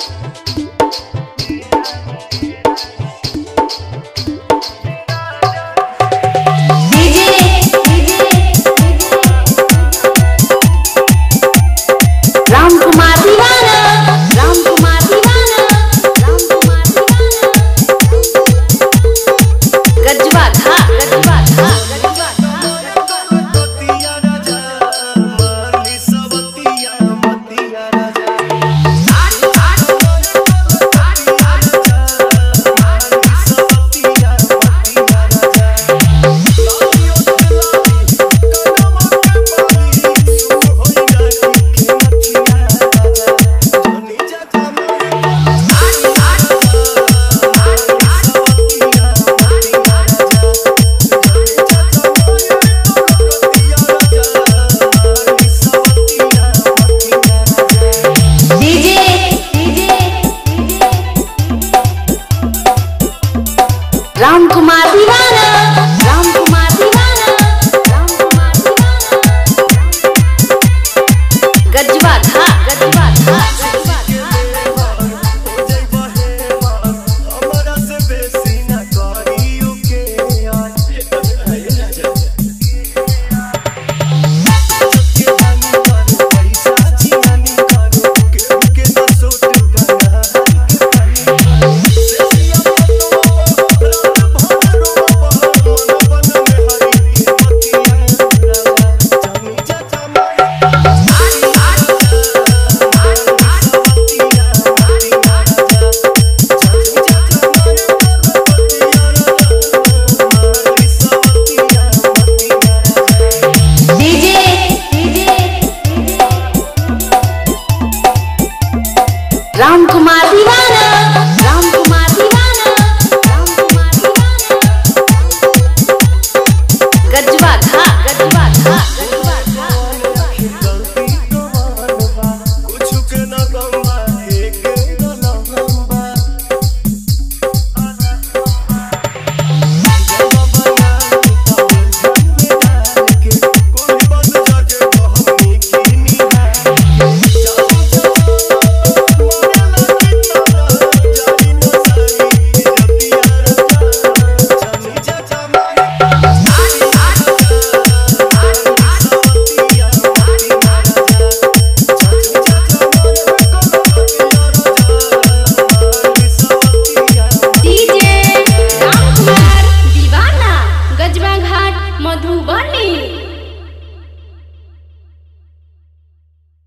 what? I'll be. Ram Kumar Deewana Madhuban